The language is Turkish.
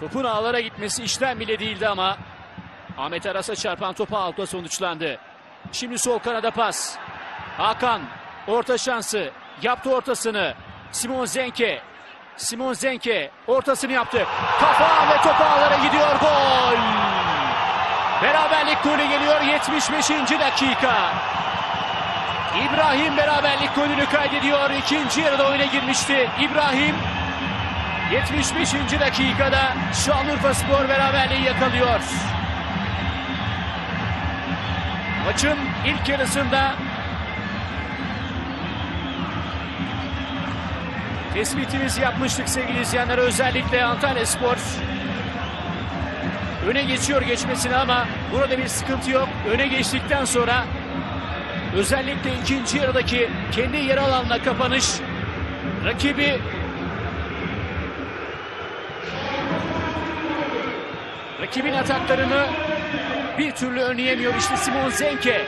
Topun ağlara gitmesi işlem bile değildi ama Ahmet Aras'a çarpan topa alta sonuçlandı. Şimdi sol kanada pas. Hakan orta şansı yaptı ortasını. Simon Zenke. Simon Zenke ortasını yaptı. Kafa ve top ağlara gidiyor gol. Beraberlik golü geliyor 75. dakika. İbrahim beraberlik golünü kaydediyor. İkinci yarıda oyuna girmişti. İbrahim 75. dakikada Şanlıurfa Spor beraberliği yakalıyor. Maçın ilk yarısında tespitimizi yapmıştık sevgili izleyenler. Özellikle Antalya Spor öne geçiyor geçmesine ama burada bir sıkıntı yok. Öne geçtikten sonra özellikle ikinci yarıdaki kendi yer alanına kapanış rakibi rakibin ataklarını bir türlü önleyemiyor işte Simon Zenke.